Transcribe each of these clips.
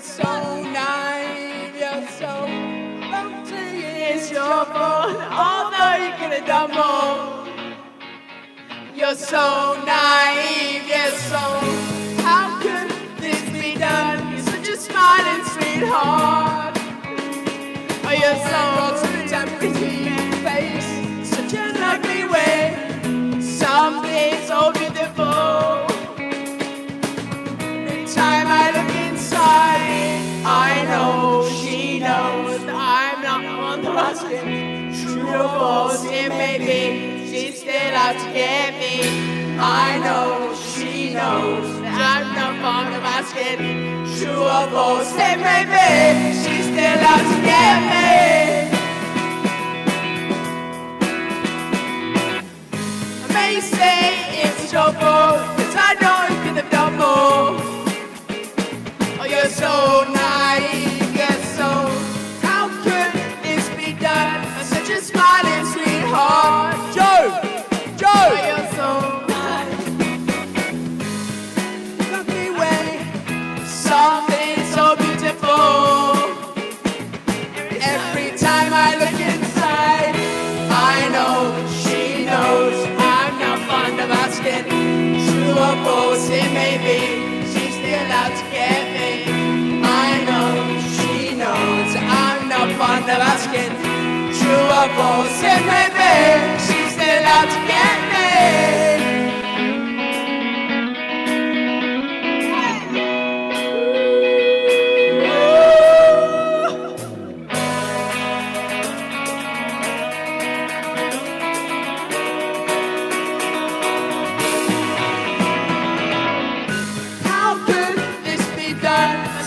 so naive, you're so empty. It's your fault, although you could have done more. You're so naive, you're so. How could this be done? You're such a smiling sweetheart. Oh, you're so tempting asking. True or false it may be, she's still out to get me. I know she knows that I'm not fond of asking. True or false it may be, she's still out to get me. I may say it's your fault, be, she's still out to get me. I know she knows I'm not fond of asking. True or false it may she's still out to get me.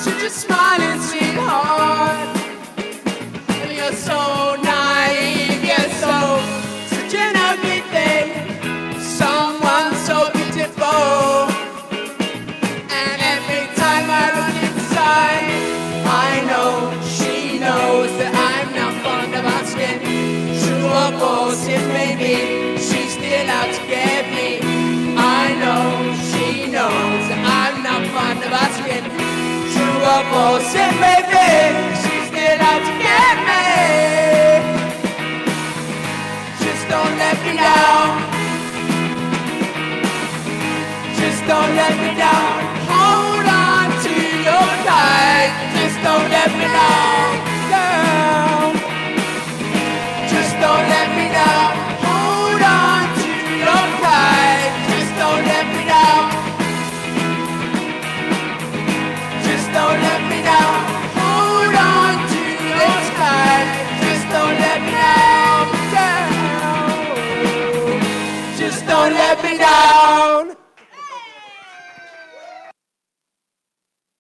Such a smiling sweetheart. And you're so naive, you're so such an ugly thing. Someone so beautiful. And every time I inside, I know she knows that I'm not fond of she's still out to get me. Or false it may be, she's still out to get me. Just don't let me down. Just don't let me down. Don't let me down.